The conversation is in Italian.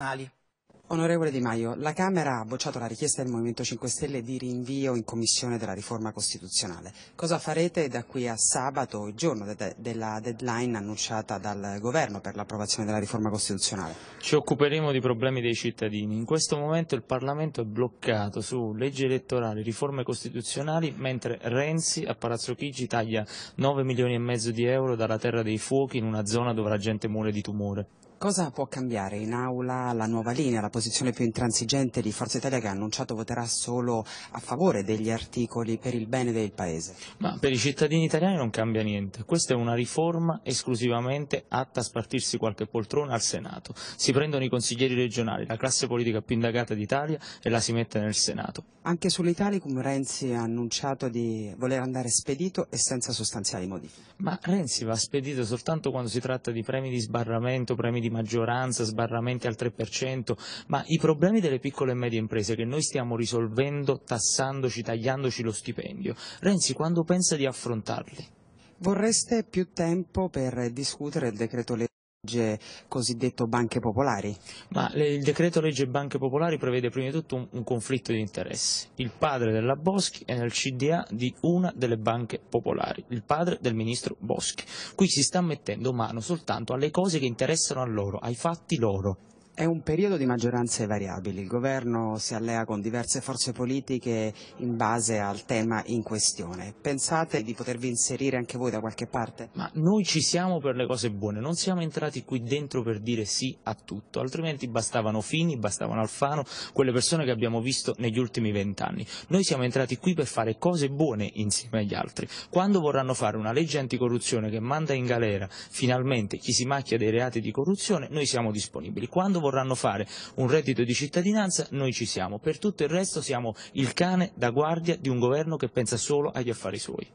Ali. Onorevole Di Maio, la Camera ha bocciato la richiesta del Movimento 5 Stelle di rinvio in Commissione della riforma costituzionale. Cosa farete da qui a sabato, giorno de della deadline annunciata dal Governo per l'approvazione della riforma costituzionale? Ci occuperemo dei problemi dei cittadini. In questo momento il Parlamento è bloccato su leggi elettorali, riforme costituzionali, mentre Renzi a Palazzo Chigi taglia 9 milioni e mezzo di euro dalla terra dei fuochi in una zona dove la gente muore di tumore. Cosa può cambiare in aula la nuova linea, la posizione più intransigente di Forza Italia che ha annunciato voterà solo a favore degli articoli per il bene del Paese? Ma per i cittadini italiani non cambia niente. Questa è una riforma esclusivamente atta a spartirsi qualche poltrona al Senato. Si prendono i consiglieri regionali, la classe politica più indagata d'Italia e la si mette nel Senato. Anche sull'Italicum Renzi ha annunciato di voler andare spedito e senza sostanziali modifiche. Ma Renzi va spedito soltanto quando si tratta di premi di sbarramento, premi di di maggioranza, sbarramenti al 3%, ma i problemi delle piccole e medie imprese che noi stiamo risolvendo tassandoci, tagliandoci lo stipendio, Renzi quando pensa di affrontarli? Vorreste più tempo per discutere il decreto legge cosiddetto banche popolari? Ma il decreto legge banche popolari prevede prima di tutto un, un, conflitto di interessi. Il padre della Boschi è nel CDA di una delle banche popolari, il padre del ministro Boschi. Qui si sta mettendo mano soltanto alle cose che interessano a loro, ai fatti loro. È un periodo di maggioranze variabili, il governo si allea con diverse forze politiche in base al tema in questione. Pensate di potervi inserire anche voi da qualche parte? Ma noi ci siamo per le cose buone, non siamo entrati qui dentro per dire sì a tutto, altrimenti bastavano Fini, bastavano Alfano, quelle persone che abbiamo visto negli ultimi vent'anni. Noi siamo entrati qui per fare cose buone insieme agli altri. Quando vorranno fare una legge anticorruzione che manda in galera finalmente chi si macchia dei reati di corruzione, noi siamo disponibili. Quando vorranno fare un reddito di cittadinanza, noi ci siamo. Per tutto il resto siamo il cane da guardia di un governo che pensa solo agli affari suoi.